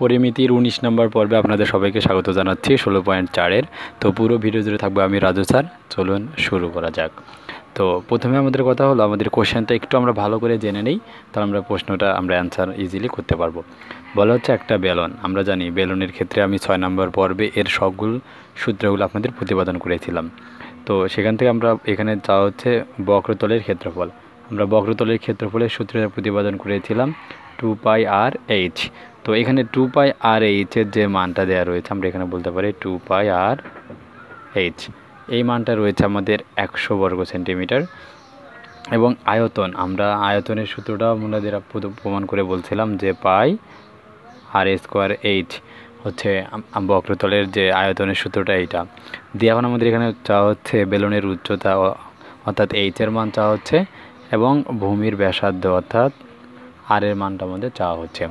পরিমিতির উনিশ নম্বর পর্বে আপনাদের সবাইকে স্বাগত জানাচ্ছি, ষোলো পয়েন্ট চারের। তো পুরো ভিডিও জুড়ে থাকব আমি রাজু স্যার। চলুন শুরু করা যাক। তো প্রথমে আমাদের কথা হলো, আমাদের কোশ্চেনটা একটু আমরা ভালো করে জেনে নেই তাহলে আমরা প্রশ্নটা আমরা অ্যান্সার ইজিলি করতে পারব। বলা হচ্ছে একটা বেলন। আমরা জানি বেলনের ক্ষেত্রে আমি ছয় নম্বর পর্বে এর সবগুলো সূত্রগুলো আপনাদের প্রতিপাদন করেছিলাম। তো সেখান থেকে আমরা এখানে যাওয়া হচ্ছে বক্রতলের ক্ষেত্রফল। আমরা বক্রতলের ক্ষেত্রফলের সূত্রে প্রতিপাদন করেছিলাম। টু পাই আর এইচ তো এখানে টু পাই আর এইচের যে মানটা দেওয়া রয়েছে, আমরা এখানে বলতে পারি টু পাই আর এইচ এই মানটা রয়েছে আমাদের একশো বর্গ সেন্টিমিটার। এবং আয়তন, আমরা আয়তনের সূত্রটা আপনাদের প্রমাণ করে বলছিলাম যে পাই আর স্কোয়ার এইচ হচ্ছে বক্রতলের যে আয়তনের সূত্রটা এইটা। দিয়ে এখন আমাদের এখানে চা হচ্ছে বেলুনের উচ্চতা অর্থাৎ এইচের মান চা হচ্ছে এবং ভূমির ব্যাসার্ধ, অর্থাৎ আর এর মানটা আমাদের চাওয়া হচ্ছে।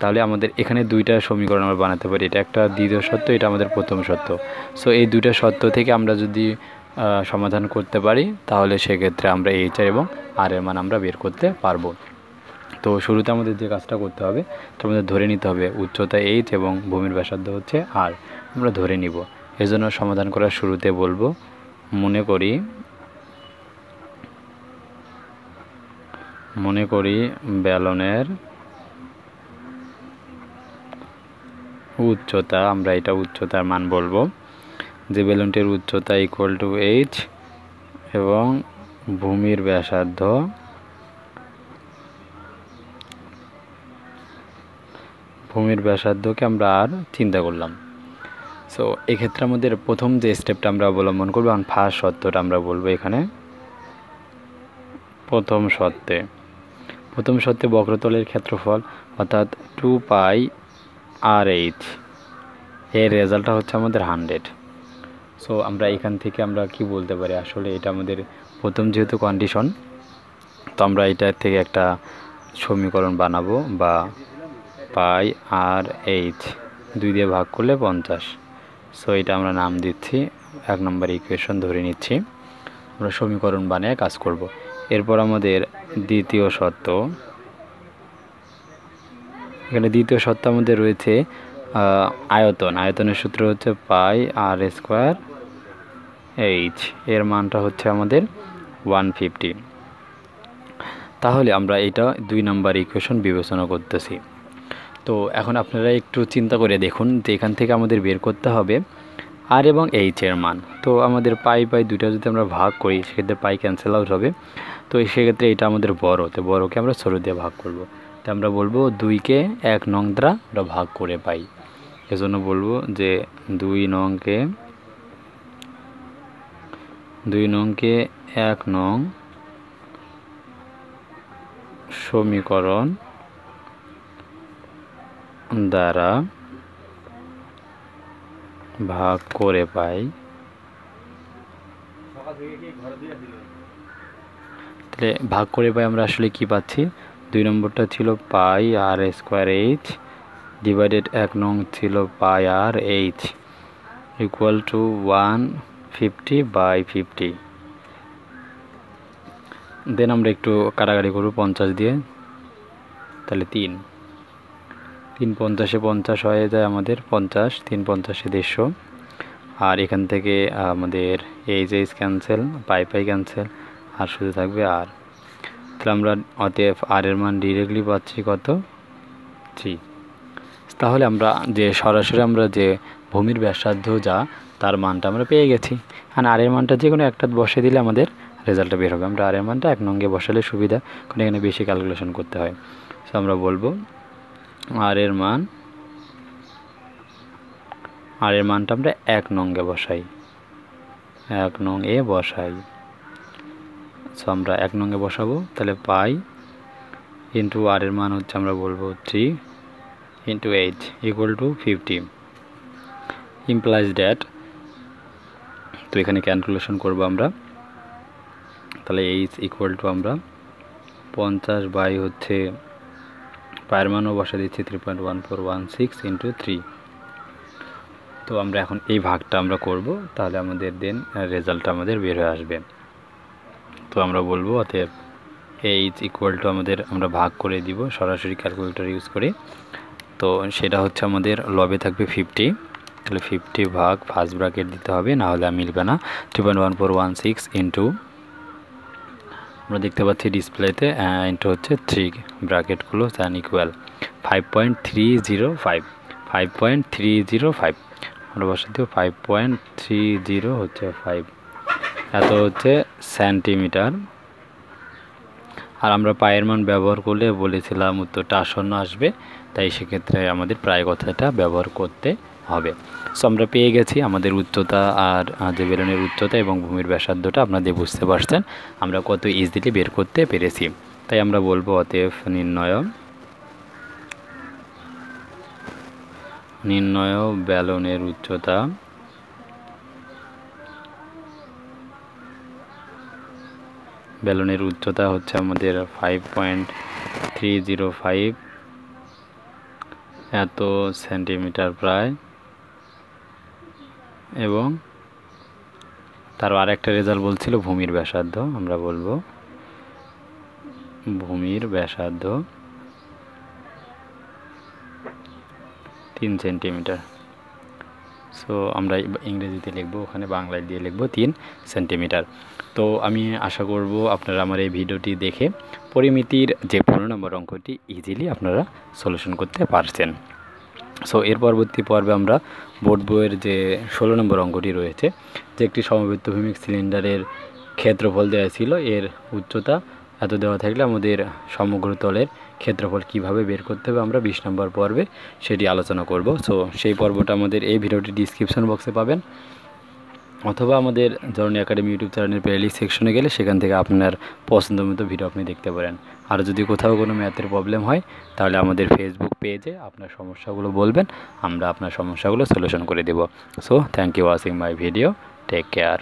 তাহলে আমাদের এখানে দুইটা সমীকরণ আমরা বানাতে পারি। এটা একটা দ্বিতীয় সত্য এটা আমাদের প্রথম সত্য সো এই দুইটা সত্য থেকে আমরা যদি সমাধান করতে পারি, তাহলে সেক্ষেত্রে আমরা এইচ আর এবং আর এর মান আমরা বের করতে পারব। তো শুরুতে আমাদের যে কাজটা করতে হবে তো আমাদের ধরে নিতে হবে। উচ্চতা এইচ এবং ভূমির ব্যাসার্ধ হচ্ছে আর আমরা ধরে নিব। এজন্য সমাধান করার শুরুতে বলব, মনে করি মনে করি ব্যালনের উচ্চতা, আমরা এটা উচ্চতার মান বলব। যে বেলুনটির উচ্চতা ইকুয়াল টু এইচ এবং ভূমির ব্যাসার্ধ ভূমির ব্যাসার্ধকে আমরা আর চিন্তা করলাম। সো এক্ষেত্রে আমাদের প্রথম যে স্টেপটা আমরা অবলম্বন করব ফার্স্ট সত্যটা আমরা বলব এখানে। প্রথম সত্ত্বে প্রথম সত্ত্বে বক্রতলের ক্ষেত্রফল, অর্থাৎ টু পাই আর এইচ এর রেজাল্টটা হচ্ছে আমাদের হান্ড্রেড সো আমরা এখান থেকে আমরা কি বলতে পারি? আসলে এটা আমাদের প্রথম যেহেতু কন্ডিশন তো আমরা এটার থেকে একটা সমীকরণ বানাবো বা পাই আর এইচ দুই দিয়ে ভাগ করলে পঞ্চাশ। সো এটা আমরা নাম দিচ্ছি, এক নম্বর ইকুয়েশন ধরে নিচ্ছি। আমরা সমীকরণ বানিয়ে কাজ করব। এরপর আমাদের দ্বিতীয় শর্ত এখানে দ্বিতীয় শর্ত আমাদের রয়েছে আয়তন। আয়তনের সূত্র হচ্ছে পাই আর স্কোয়ার এইচ। এর মানটা হচ্ছে আমাদের ওয়ান ফিফটি। তাহলে আমরা এটা দুই নাম্বার ইকুয়েশন বিবেচনা করতেছি। তো এখন আপনারা একটু চিন্তা করে দেখুন যে এখান থেকে আমাদের বের করতে হবে। আর এবং এইচ এর মান। তো আমাদের পাই পাই দুইটা যদি আমরা ভাগ করি, সেক্ষেত্রে পাই ক্যান্সেল আউট হবে। তো সেক্ষেত্রে এটা আমাদের বড়, তো বড়কে আমরা ছোটো দিয়ে ভাগ করব। তো আমরা বলব দুইকে এক নং দ্বারা আমরা ভাগ করে পাই। এজন্য বলব যে দুই নংকে দুই নংকে এক নং সমীকরণ দ্বারা ভাগ করে পাই। তাহলে ভাগ করে পাই আমরা আসলে কি পাচ্ছি? দুই নম্বরটা ছিল পাই আর স্কোয়ার এইচ ডিভাইডেড এক নং ছিল pi R H equal to one fifty by fifty then আমরা একটু কাটাকাটি করব পঞ্চাশ দিয়ে। তাহলে তিন। তিন পঞ্চাশে পঞ্চাশ হয়ে যায় আমাদের পঞ্চাশ, তিন পঞ্চাশে দেড়শো। আর এখান থেকে আমাদের H H cancel pi pi cancel আর শুধু থাকবে আর তাহলে আমরা অতএব আর এর মান ডিরেক্টলি পাচ্ছি কত? থ্রি তাহলে আমরা যে সরাসরি আমরা যে ভূমির ব্যাসার্ধ যা, তার মানটা আমরা পেয়ে গেছি। আর আর এর মানটা যে কোনো একটা বসে দিলে আমাদের রেজাল্টটা বের হবে। আমরা আর এর মানটা এক নঙ্গে বসালে সুবিধা, কারণ এখানে বেশি ক্যালকুলেশন করতে হয়। সো আমরা বলব আর এর মান? আর এর মানটা আমরা এক নঙ্গে বসাই। এক নং এ বসাই। সো আমরা এক নঙ্গে বসাবো, তাহলে পাই ইন্টু আর এর মান হচ্ছে আমরা বলব three into eight equal to fifty implies that তো এখানে ক্যালকুলেশন করব আমরা। তাহলে এইচ ইকুয়াল টু আমরা পঞ্চাশ বাই হচ্ছে পায়ের মানও বসে দিচ্ছি three point one four one six into three তো আমরা এখন এই ভাগটা আমরা করব, তাহলে আমাদের দেন রেজাল্টটা আমাদের বের হয়ে আসবে। তো আমরা বলব অতএব এইচ ইকুয়াল টু আমাদের আমরা ভাগ করে দিব, সরাসরি ক্যালকুলেটর ইউজ করে। তো সেটা হচ্ছে আমাদের লবে থাকবে ফিফটি তাহলে ফিফটি ভাগ ফার্স্ট ব্র্যাকেট দিতে হবে, না হলে মিলবে না। Three point one four one six into আমরা দেখতে পাচ্ছি ডিসপ্লেতে ইন্টু হচ্ছে থ্রি ব্র্যাকেটগুলো সান equal five point three zero five five point three zero five five point three zero হচ্ছে ফাইভ এত হচ্ছে সেন্টিমিটার আর আমরা পায়ের মান ব্যবহার করলে বলেছিলাম উত্তরটা আসন্ন আসবে, তাই সেক্ষেত্রে আমাদের প্রায় কথাটা ব্যবহার করতে হবে। সো আমরা পেয়ে গেছি আমাদের উচ্চতা আর যে বেলুনের উচ্চতা এবং ভূমির ব্যাসার্ধটা আপনাদের বুঝতে পারছেন। আমরা কত ইজিলি বের করতে পেরেছি। তাই আমরা বলব অতএব নির্ণয় নির্ণয় ব্যালনের উচ্চতা ব্যালনের উচ্চতা হচ্ছে আমাদের five point three zero five এত সেন্টিমিটার প্রায়। এবং তার আরেকটা রেজাল্ট বলছিল ভূমির ব্যাসার্ধ, আমরা বলব ভূমির ব্যাসার্ধ তিন সেন্টিমিটার সো আমরা ইংরেজিতে লিখব, ওখানে বাংলায় দিয়ে লিখব তিন সেন্টিমিটার তো আমি আশা করব আপনারা আমার এই ভিডিওটি দেখে পরিমিতির যে পনেরো নম্বর অঙ্কটি ইজিলি আপনারা সলিউশন করতে পারছেন। সো এর পরবর্তী পর্বে আমরা বোর্ড বইয়ের যে ষোলো নম্বর অঙ্গটি রয়েছে, যে একটি সমবৃত্তভূমিক সিলিন্ডারের ক্ষেত্রফল দেওয়া ছিল, এর উচ্চতা এত দেওয়া থাকলে আমাদের সমগ্র তলের ক্ষেত্রফল কীভাবে বের করতে হবে আমরা বিশ নম্বর পর্বে সেটি আলোচনা করব। সো সেই পর্বটা আমাদের এই ভিডিওটি ডিসক্রিপশন বক্সে পাবেন। অথবা আমাদের ধরনের একাডেমি ইউটিউব চ্যানেলের প্লেলিস্ট সেকশনে গেলে সেখান থেকে আপনার পছন্দ মতো ভিডিও আপনি দেখতে পারেন। আর যদি কোথাও কোনো ম্যাথের প্রবলেম হয়, তাহলে আমাদের ফেসবুক পেজে আপনার সমস্যাগুলো বলবেন, আমরা আপনার সমস্যাগুলো সলিউশন করে দেব। So thank you watching my video take care